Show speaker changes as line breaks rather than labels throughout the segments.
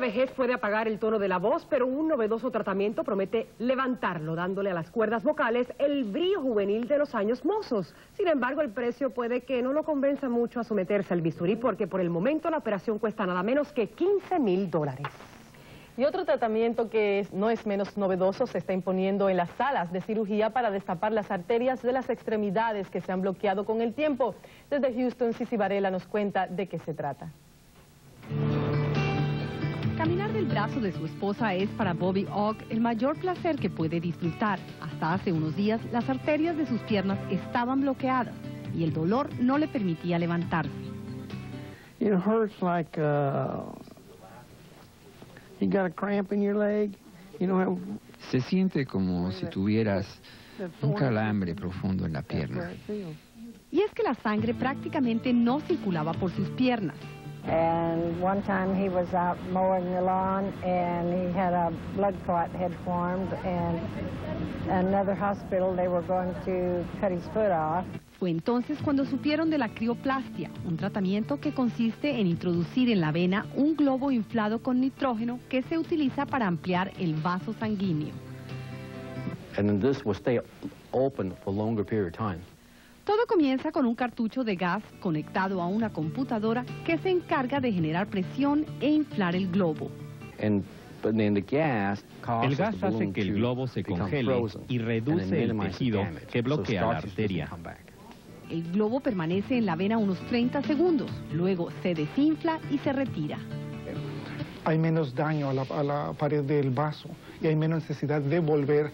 vejez puede apagar el tono de la voz, pero un novedoso tratamiento promete levantarlo, dándole a las cuerdas vocales el brillo juvenil de los años mozos. Sin embargo, el precio puede que no lo convenza mucho a someterse al bisturí, porque por el momento la operación cuesta nada menos que 15 mil dólares.
Y otro tratamiento que no es menos novedoso se está imponiendo en las salas de cirugía para destapar las arterias de las extremidades que se han bloqueado con el tiempo. Desde Houston, Cici Varela nos cuenta de qué se trata.
Caminar del brazo de su esposa es para Bobby Ogg el mayor placer que puede disfrutar. Hasta hace unos días, las arterias de sus piernas estaban bloqueadas y el dolor no le permitía levantarse.
It hurts like uh, you got a cramp in your leg. You know,
Se siente como si tuvieras un calambre profundo en la pierna.
Y es que la sangre prácticamente no circulaba por sus piernas.
And one time he was out mowing the lawn and he had a blood clot had formed and another hospital they were going to cut his foot off.
Fue entonces cuando supieron de la crioplastia, un tratamiento que consiste en introducir en la vena un globo inflado con nitrógeno que se utiliza para ampliar el vaso sanguíneo.
And then this will stay open for longer period of time.
Todo comienza con un cartucho de gas conectado a una computadora que se encarga de generar presión e inflar el globo.
And but then the gas causes
El gas hace que el globo se congele y reduce el tejido que
So
bloquea la arteria.
El globo permanece en la vena unos 30 segundos, luego se desinfla y se retira.
hay menos daño a la, a la pared del vaso y hay menos necesidad de volver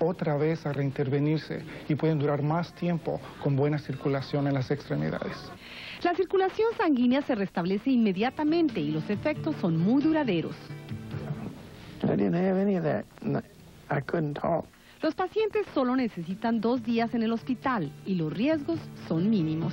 otra vez a reintervenirse y pueden durar más tiempo con buena circulación en las extremidades.
La circulación sanguínea se restablece inmediatamente y los efectos son muy duraderos.
I didn't have any of that. and I couldn't talk.
Los pacientes solo necesitan dos días en el hospital y los riesgos son mínimos.